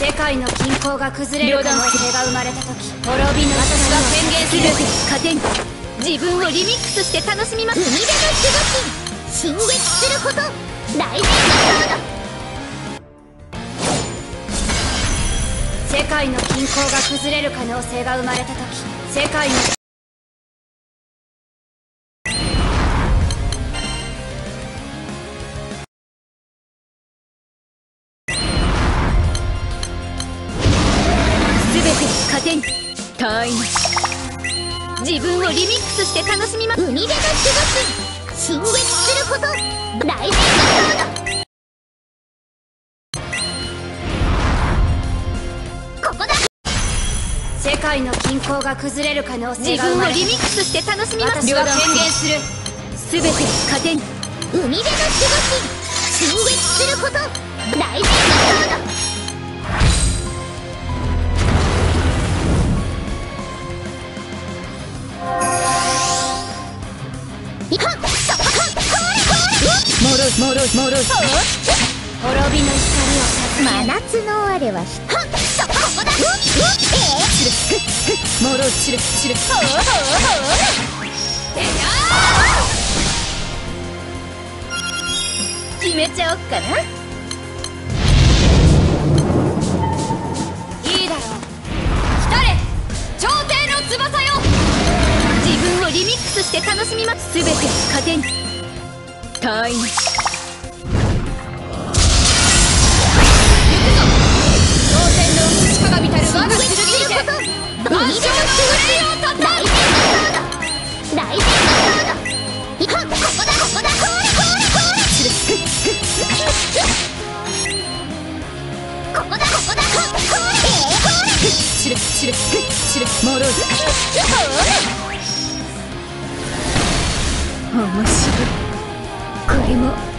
世界の均衡が崩れる可能性が生まれた時滅びの私は宣言する全て糧に自分をリミックスして楽しみます海辺の守護神進撃すること大事世界の均衡が崩れる可能性が生まれた時世界の糧に隊員自分をリミックスして楽しみます。海辺の守護神進撃すること。大事ここだ。世界の均衡が崩れる可能性自分をリミックスして楽しみます。私は宣言する。全て糧に。海辺の守護神進撃すること。大事いもろもろもろ滅びの光を真夏のあれはしはっそこここだえーもろ散る散るほうほうほう決めちゃおっかな。いいだろう来たれ頂点の翼よ自分をリミックスして楽しみます全て糧に隊員これも。